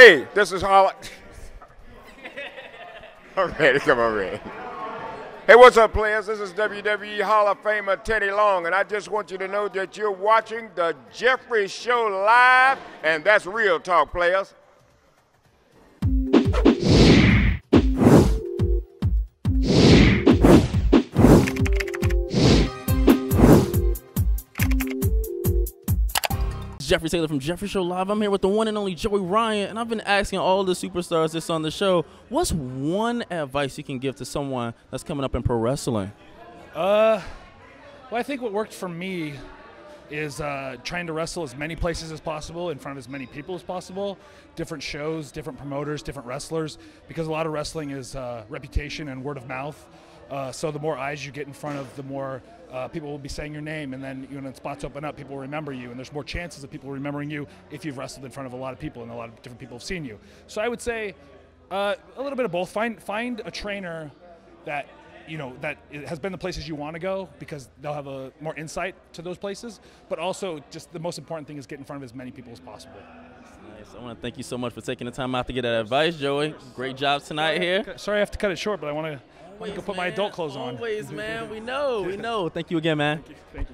Hey, this is. I'm ready. Come on, ready. Hey, what's up, players? This is WWE Hall of Famer Teddy Long, and I just want you to know that you're watching the Jeffrey Show live, and that's real talk, players. Jeffrey Taylor from Jeffrey Show Live. I'm here with the one and only Joey Ryan, and I've been asking all the superstars that's on the show, what's one advice you can give to someone that's coming up in pro wrestling? Uh, well, I think what worked for me is uh, trying to wrestle as many places as possible in front of as many people as possible, different shows, different promoters, different wrestlers, because a lot of wrestling is uh, reputation and word of mouth. Uh, so the more eyes you get in front of, the more uh, people will be saying your name, and then you know, when spots open up, people will remember you, and there's more chances of people remembering you if you've wrestled in front of a lot of people, and a lot of different people have seen you. So I would say uh, a little bit of both. Find find a trainer that you know that has been the places you want to go because they'll have a more insight to those places. But also, just the most important thing is get in front of as many people as possible. Nice. I want to thank you so much for taking the time out to get that advice, Joey. Great job tonight here. Sorry, I have to cut it short, but I want to. I want to go put my adult clothes on. Always, man. We know. We know. Thank you again, man. Thank you. Thank you.